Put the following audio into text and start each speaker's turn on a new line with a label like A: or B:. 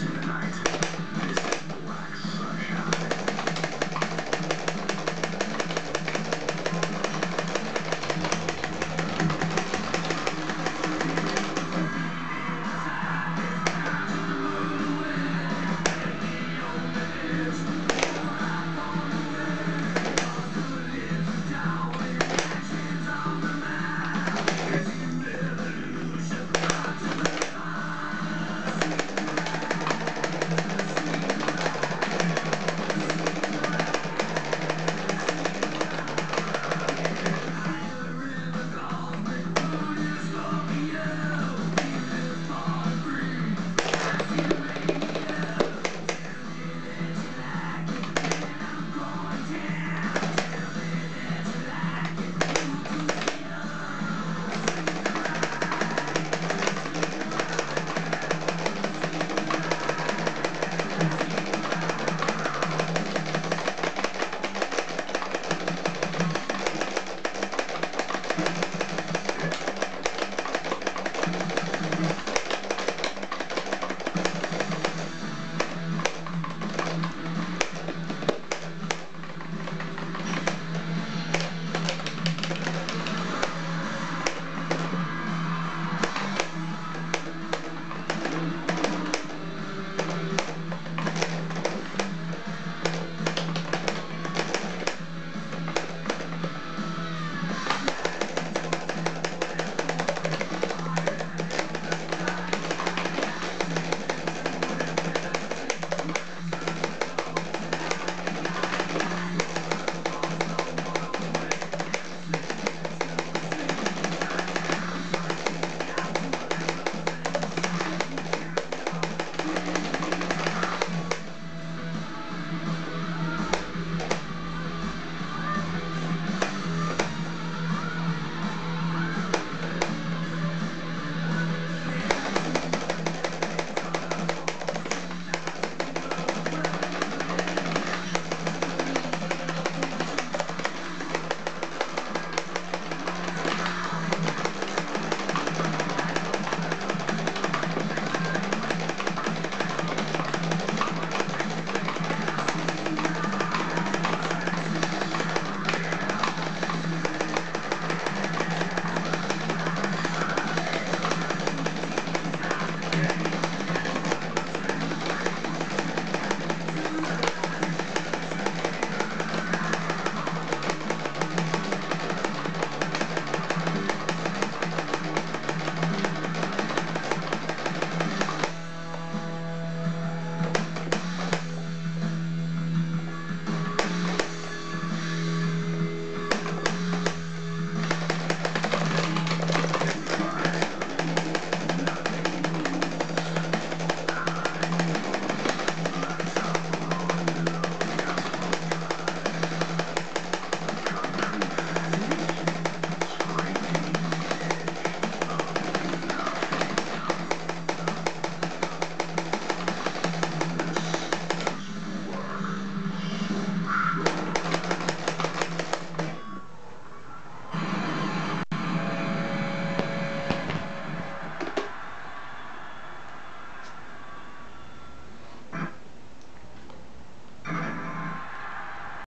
A: In the night.